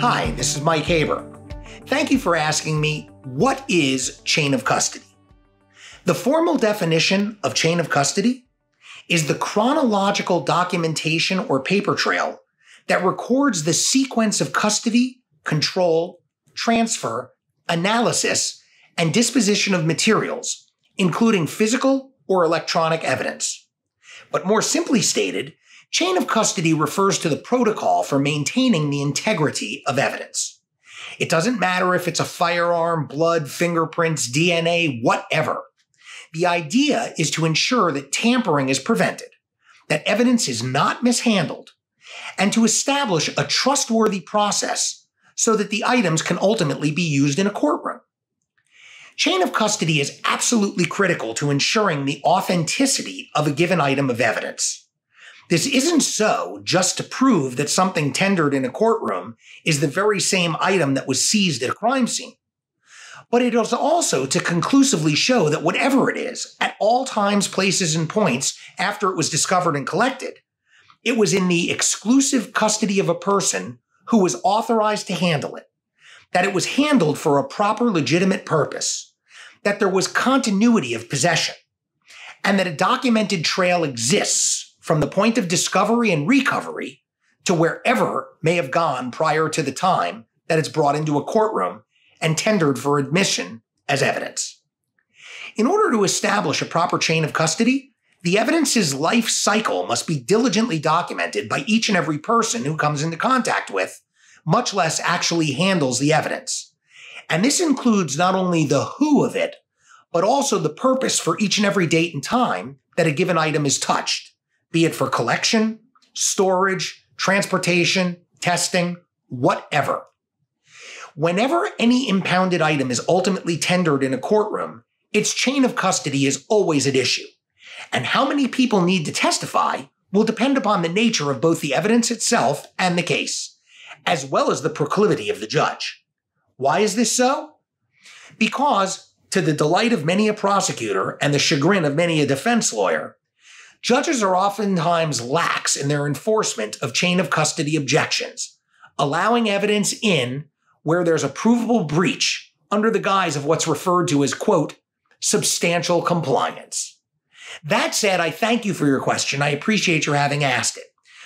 Hi, this is Mike Haber. Thank you for asking me, what is chain of custody? The formal definition of chain of custody is the chronological documentation or paper trail that records the sequence of custody, control, transfer, analysis, and disposition of materials, including physical or electronic evidence. But more simply stated, chain of custody refers to the protocol for maintaining the integrity of evidence. It doesn't matter if it's a firearm, blood, fingerprints, DNA, whatever. The idea is to ensure that tampering is prevented, that evidence is not mishandled, and to establish a trustworthy process so that the items can ultimately be used in a courtroom. Chain of custody is absolutely critical to ensuring the authenticity of a given item of evidence. This isn't so just to prove that something tendered in a courtroom is the very same item that was seized at a crime scene. But it is also to conclusively show that whatever it is, at all times, places, and points after it was discovered and collected, it was in the exclusive custody of a person who was authorized to handle it, that it was handled for a proper legitimate purpose, that there was continuity of possession, and that a documented trail exists from the point of discovery and recovery to wherever may have gone prior to the time that it's brought into a courtroom and tendered for admission as evidence. In order to establish a proper chain of custody, the evidence's life cycle must be diligently documented by each and every person who comes into contact with, much less actually handles the evidence. And this includes not only the who of it, but also the purpose for each and every date and time that a given item is touched be it for collection, storage, transportation, testing, whatever. Whenever any impounded item is ultimately tendered in a courtroom, its chain of custody is always at issue. And how many people need to testify will depend upon the nature of both the evidence itself and the case, as well as the proclivity of the judge. Why is this so? Because, to the delight of many a prosecutor and the chagrin of many a defense lawyer, Judges are oftentimes lax in their enforcement of chain of custody objections, allowing evidence in where there's a provable breach under the guise of what's referred to as, quote, substantial compliance. That said, I thank you for your question. I appreciate your having asked it.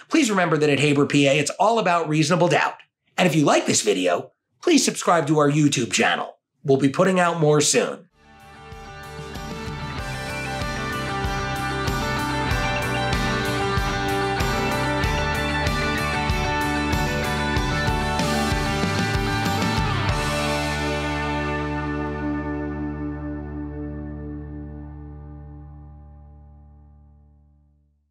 Please remember that at Haber PA, it's all about reasonable doubt. And if you like this video, please subscribe to our YouTube channel. We'll be putting out more soon.